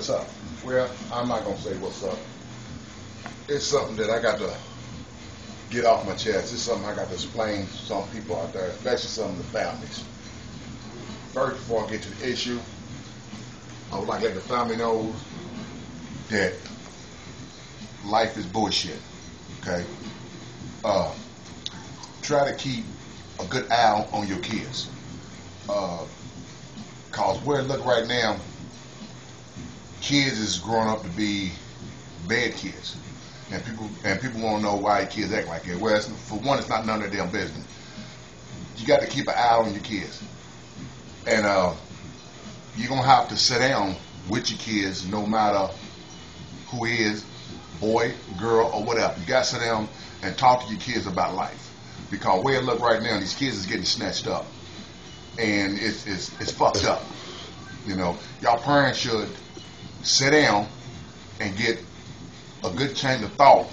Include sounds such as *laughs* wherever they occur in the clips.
What's up? Well, I'm not gonna say what's up. It's something that I got to get off my chest. It's something I got to explain to some people out there, especially some of the families. First, before I get to the issue, I would like to let the family know that life is bullshit. Okay. Uh, try to keep a good eye on your kids. Uh, Cause where it look right now, kids is growing up to be bad kids, and people and people want to know why kids act like that. Well, for one, it's not none of their damn business. You got to keep an eye on your kids, and uh, you're gonna have to sit down with your kids, no matter who is, boy, girl, or whatever. You got to sit down and talk to your kids about life, because where it look right now, these kids is getting snatched up and it's, it's, it's fucked up. You know, y'all parents should sit down and get a good chain of thought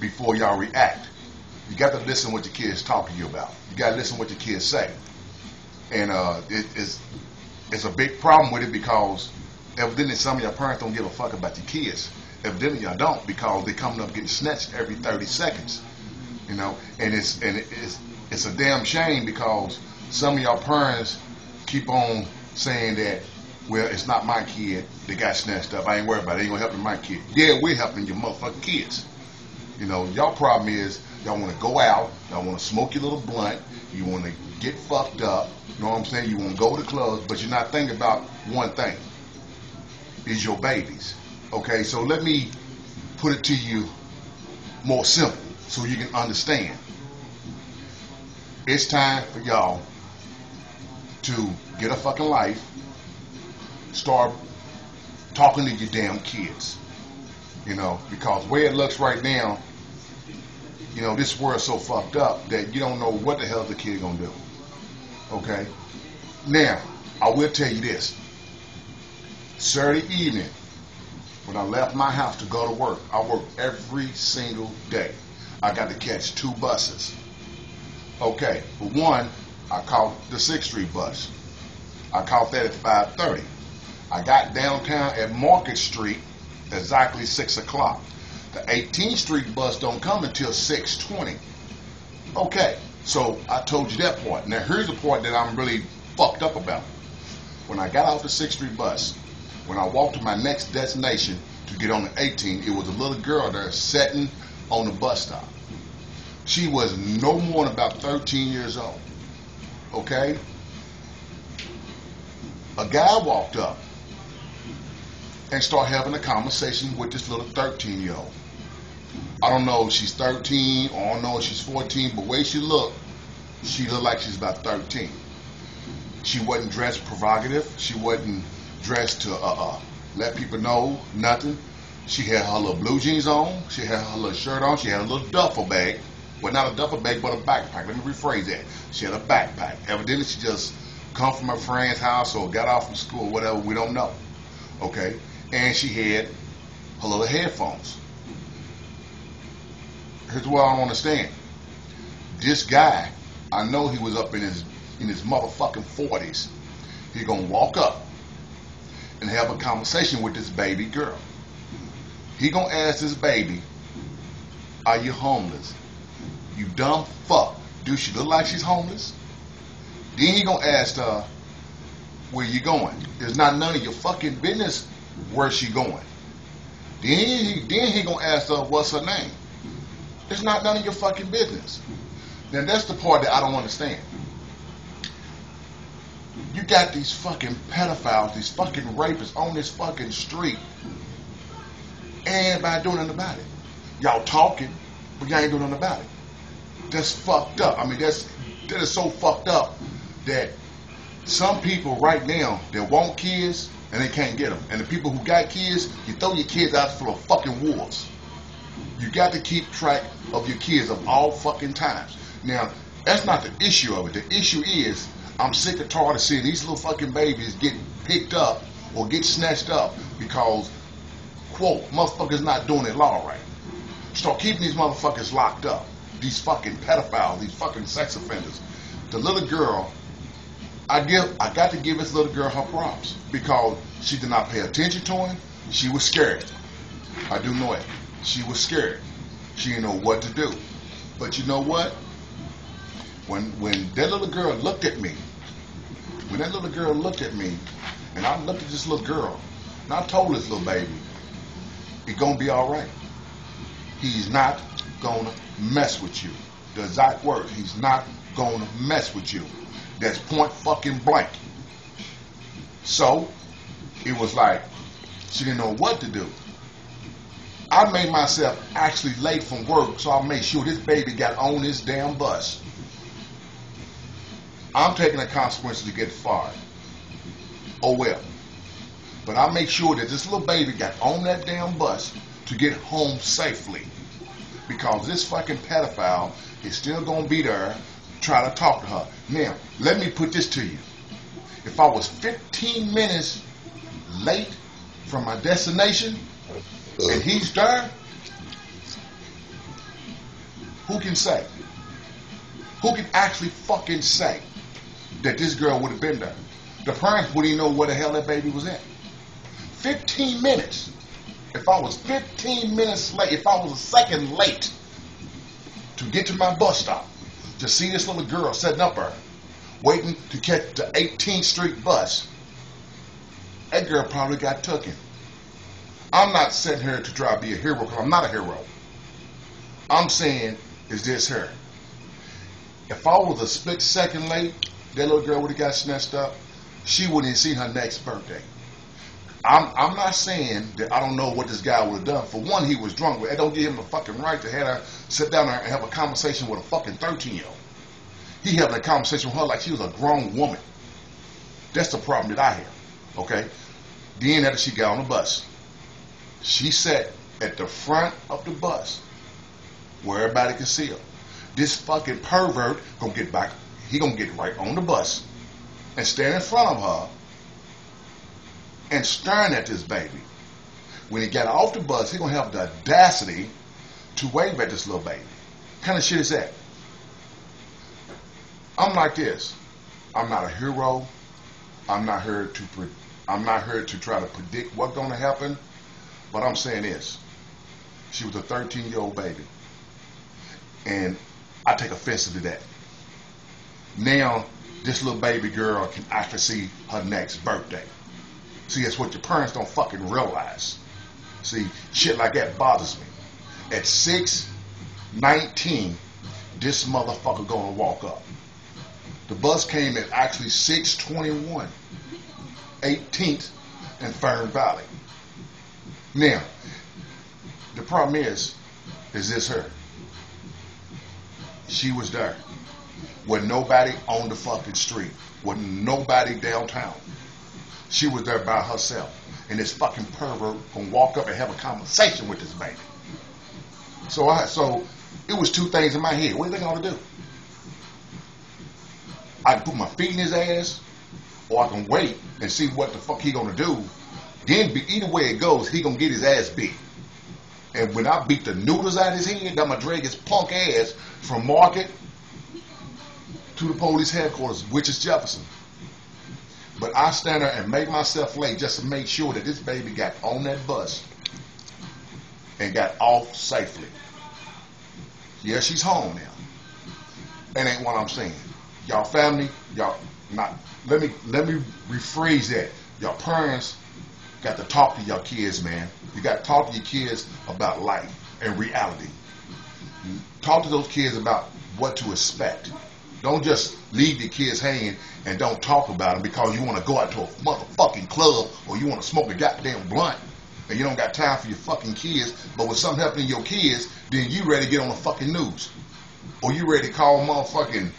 before y'all react. You got to listen what your kids talk to you about. You got to listen what your kids say. And uh, it, it's, it's a big problem with it because evidently some of your parents don't give a fuck about your kids. Evidently y'all don't because they're coming up getting snatched every 30 seconds. You know, and it's and it's it's a damn shame because some of y'all parents keep on saying that, well, it's not my kid that got snatched up. I ain't worried about it. It ain't gonna help my kid. Yeah, we're helping your motherfucking kids. You know, y'all problem is y'all want to go out, y'all want to smoke your little blunt, you want to get fucked up. You know what I'm saying? You want to go to clubs, but you're not thinking about one thing: is your babies. Okay, so let me put it to you more simple so you can understand. It's time for y'all to get a fucking life, start talking to your damn kids. You know, because where it looks right now, you know, this world's so fucked up that you don't know what the hell the kid gonna do. Okay? Now, I will tell you this. Saturday evening, when I left my house to go to work, I work every single day. I got to catch two buses. Okay, for one, I caught the 6th Street bus. I caught that at 5.30. I got downtown at Market Street exactly 6 o'clock. The 18th Street bus don't come until 6.20. Okay, so I told you that part. Now here's the part that I'm really fucked up about. When I got off the 6th Street bus, when I walked to my next destination to get on the 18, it was a little girl there sitting on the bus stop. She was no more than about 13 years old okay? A guy walked up and start having a conversation with this little 13 year old. I don't know if she's 13 or I don't know if she's 14, but the way she looked, she looked like she's about 13. She wasn't dressed provocative. She wasn't dressed to uh, uh, let people know nothing. She had her little blue jeans on. She had her little shirt on. She had a little duffel bag. Well, not a duffel bag, but a backpack. Let me rephrase that. She had a backpack. Evidently, she just come from her friend's house or got off from school, or whatever. We don't know. Okay, and she had her little headphones. Here's what I don't understand. This guy, I know he was up in his in his motherfucking forties. He gonna walk up and have a conversation with this baby girl. He gonna ask this baby, "Are you homeless?" You dumb fuck. Do she look like she's homeless? Then he gonna ask her, where you going? It's not none of your fucking business where she going. Then he, then he gonna ask her, what's her name? It's not none of your fucking business. Then that's the part that I don't understand. You got these fucking pedophiles, these fucking rapists on this fucking street. And by doing nothing about it. Y'all talking, but y'all ain't doing nothing about it that's fucked up. I mean, that's that is so fucked up that some people right now that want kids and they can't get them, and the people who got kids, you throw your kids out for the fucking wars. You got to keep track of your kids of all fucking times. Now, that's not the issue of it. The issue is I'm sick and tired of seeing these little fucking babies get picked up or get snatched up because, quote, motherfuckers not doing their law right. Start keeping these motherfuckers locked up these fucking pedophiles, these fucking sex offenders. The little girl I give I got to give this little girl her props because she did not pay attention to him. She was scared. I do know it. She was scared. She didn't know what to do. But you know what? When when that little girl looked at me, when that little girl looked at me, and I looked at this little girl, and I told this little baby, it's gonna be all right. He's not gonna mess with you. The exact word, he's not gonna mess with you. That's point fucking blank. So, it was like, she didn't know what to do. I made myself actually late from work, so I made sure this baby got on this damn bus. I'm taking the consequences to get fired. Oh well. But I make sure that this little baby got on that damn bus to get home safely. Because this fucking pedophile is still gonna be there trying to talk to her. Now, let me put this to you. If I was 15 minutes late from my destination uh. and he's there, who can say? Who can actually fucking say that this girl would have been there? The parents wouldn't even know where the hell that baby was at. 15 minutes. If I was 15 minutes late, if I was a second late to get to my bus stop, to see this little girl setting up her, waiting to catch the 18th Street bus, that girl probably got taken. I'm not sitting here to try to be a hero because I'm not a hero. I'm saying, is this her? If I was a split second late, that little girl would have got snatched up. She wouldn't have seen her next birthday. I'm, I'm not saying that I don't know what this guy would have done. For one, he was drunk. It don't give him the fucking right to have her sit down and have a conversation with a fucking 13 year old. He having a conversation with her like she was a grown woman. That's the problem that I have. Okay? Then after she got on the bus, she sat at the front of the bus where everybody could see her. This fucking pervert gonna get back. He gonna get right on the bus and stand in front of her and staring at this baby. When he got off the bus, he gonna have the audacity to wave at this little baby. What kind of shit is that? I'm like this. I'm not a hero. I'm not here to pre- I'm not here to try to predict what's gonna happen. But I'm saying this. She was a 13 year old baby. And I take offense to that. Now, this little baby girl can actually see her next birthday. See, that's what your parents don't fucking realize. See, shit like that bothers me. At 6:19, this motherfucker gonna walk up. The bus came at actually 6:21, 18th and Fern Valley. Now, the problem is, is this her? She was there. With nobody on the fucking street. With nobody downtown. She was there by herself. And this fucking pervert gonna walk up and have a conversation with this baby. So I so it was two things in my head. What I ought to do? I can put my feet in his ass, or I can wait and see what the fuck he gonna do. Then be, either way it goes, he gonna get his ass beat. And when I beat the noodles out of his head, I'm gonna drag his punk ass from Market to the police headquarters, which is Jefferson. But I stand there and make myself late just to make sure that this baby got on that bus and got off safely. Yeah, she's home now. That ain't what I'm saying. Y'all family, y'all not let me let me rephrase that. Y'all parents got to talk to your kids, man. You got to talk to your kids about life and reality. Talk to those kids about what to expect. Don't just leave your kids hanging and don't talk about them because you want to go out to a motherfucking club or you want to smoke a goddamn blunt and you don't got time for your fucking kids. But when something happening to your kids, then you ready to get on the fucking news. Or you ready to call motherfucking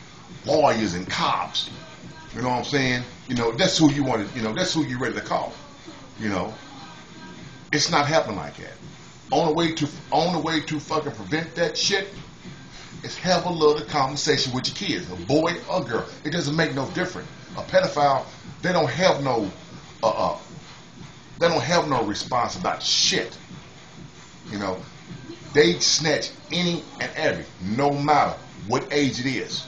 lawyers and cops. You know what I'm saying? You know, that's who you want to, you know, that's who you ready to call. You know, it's not happening like that. On the way to on the way to fucking prevent that shit, is have a little conversation with your kids, a boy or girl. It doesn't make no difference. A pedophile, they don't have no, uh, uh, they don't have no response about shit. You know, they snatch any and every, no matter what age it is.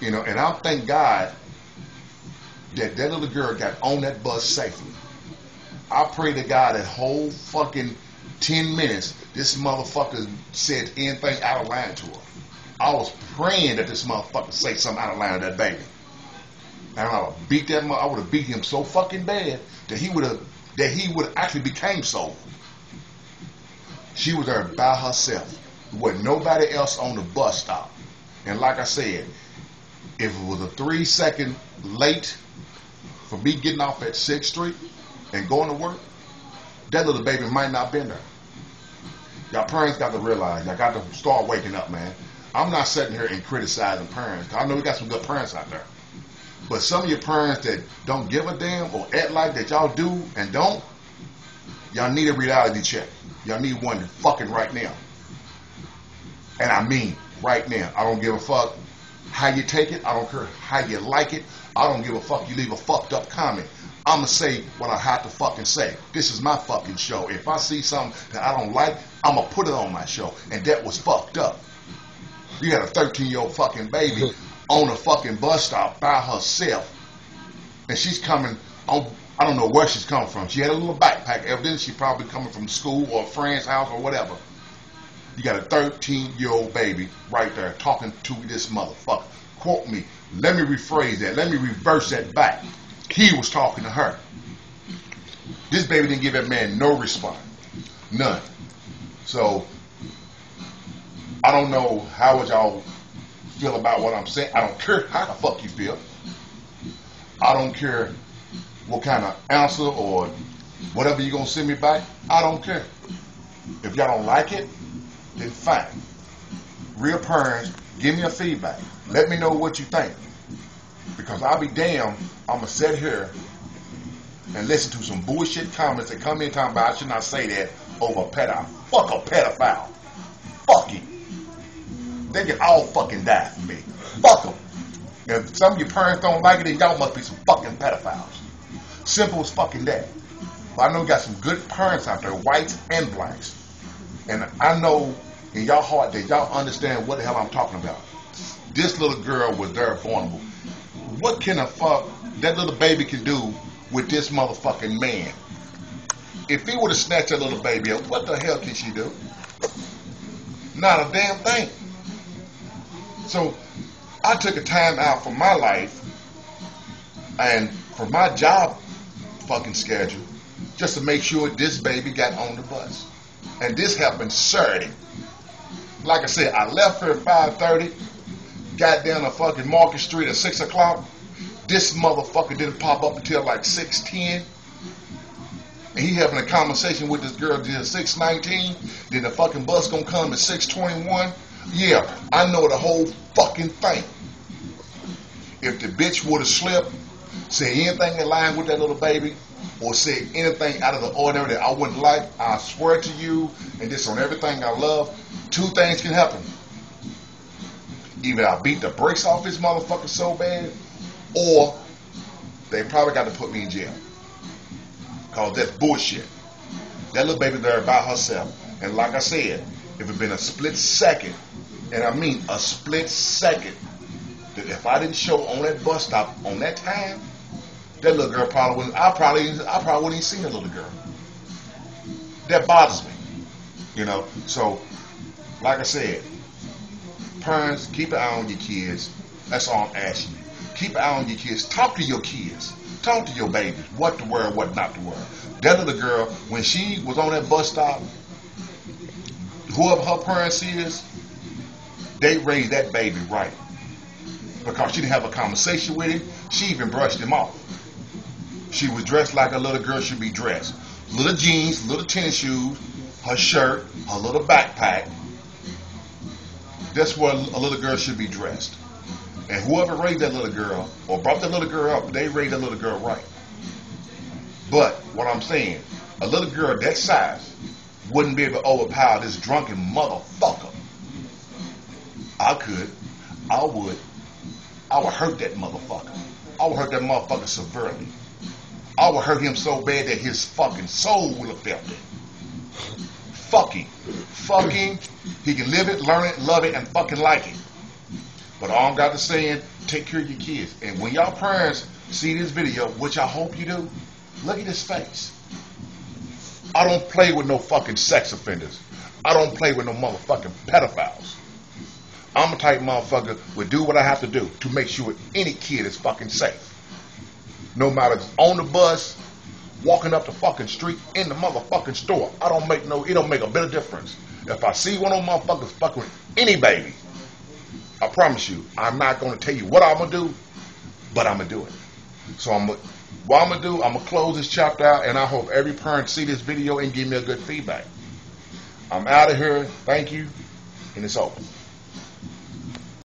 You know, and I thank God that that little girl got on that bus safely. I pray to God that whole fucking 10 minutes, this motherfucker said anything out of line to her. I was praying that this motherfucker say something out of line to that baby. And I would beat that I would have beat him so fucking bad that he would have that he would actually became sober. She was there by herself with nobody else on the bus stop. And like I said, if it was a three second late for me getting off at 6th Street and going to work, that little baby might not been there. Y'all parents got to realize, y'all got to start waking up, man. I'm not sitting here and criticizing parents. I know we got some good parents out there. But some of your parents that don't give a damn or act like that y'all do and don't, y'all need a reality check. Y'all need one fucking right now. And I mean right now. I don't give a fuck how you take it. I don't care how you like it. I don't give a fuck you leave a fucked up comment. I'ma say what I have to fucking say. This is my fucking show. If I see something that I don't like, I'ma put it on my show. And that was fucked up. You got a 13 year old fucking baby *laughs* on a fucking bus stop by herself. And she's coming on, I don't know where she's coming from. She had a little backpack. Evidently, she's probably coming from school or a friend's house or whatever. You got a 13 year old baby right there talking to this motherfucker. Quote me. Let me rephrase that. Let me reverse that back. He was talking to her. This baby didn't give that man no response. None. So, I don't know how would y'all feel about what I'm saying. I don't care how the fuck you feel. I don't care what kind of answer or whatever you're going to send me back. I don't care. If y'all don't like it, then fine. Real parents, give me a feedback. Let me know what you think. Because I'll be damned, I'm to sit here and listen to some bullshit comments that come in talking about I should not say that over a pedophile. Fuck a pedophile. Fuck him. They can all fucking die for me. Fuck them. If some of your parents don't like it, then y'all must be some fucking pedophiles. Simple as fucking that. But I know got some good parents out there, whites and blacks. And I know in y'all heart that y'all understand what the hell I'm talking about. This little girl was there vulnerable. What can a fuck that little baby can do with this motherfucking man? If he would have snatched that little baby up, what the hell can she do? Not a damn thing. So I took a time out from my life and for my job fucking schedule just to make sure this baby got on the bus. And this happened Saturday. Like I said, I left here at 5.30, got down to fucking Market Street at 6 o'clock. This motherfucker didn't pop up until like 6.10. And he having a conversation with this girl until 6.19. Then the fucking bus gonna come at 6.21. Yeah, I know the whole fucking thing. If the bitch would have slipped, said anything in line with that little baby, or say anything out of the ordinary that I wouldn't like, I swear to you, and this on everything I love, two things can happen. Either I beat the brakes off this motherfucker so bad, or they probably got to put me in jail. Cause that's bullshit. That little baby there by herself. And like I said, if it had been a split second, and I mean a split second, that if I didn't show on that bus stop on that time, that little girl probably wouldn't. I probably, I probably wouldn't even seen that little girl. That bothers me, you know. So, like I said, parents keep an eye on your kids. That's all I'm asking you. Keep an eye on your kids. Talk to your kids. Talk to your babies. What to wear, what not to wear. That little girl, when she was on that bus stop, whoever her parents is, they raised that baby right because she didn't have a conversation with him. She even brushed him off. She was dressed like a little girl should be dressed. Little jeans, little tennis shoes, her shirt, her little backpack. That's where a little girl should be dressed. And whoever raised that little girl or brought that little girl up, they raised that little girl right. But what I'm saying, a little girl that size wouldn't be able to overpower this drunken motherfucker. I could. I would. I would hurt that motherfucker. I would hurt that motherfucker severely. I would hurt him so bad that his fucking soul would have felt it. Fucking. Fucking. He can live it, learn it, love it, and fucking like it. But all I'm got to say take care of your kids. And when y'all parents see this video, which I hope you do, look at his face. I don't play with no fucking sex offenders. I don't play with no motherfucking pedophiles. I'm a type motherfucker would do what I have to do to make sure any kid is fucking safe. No matter if on the bus, walking up the fucking street, in the motherfucking store. I don't make no, it don't make a bit of difference. If I see one of them motherfuckers fucking with any baby, I promise you, I'm not gonna tell you what I'm gonna do, but I'm gonna do it. So I'm what I'm gonna do, I'm gonna close this chapter out, and I hope every parent see this video and give me a good feedback. I'm out of here. Thank you, and it's over.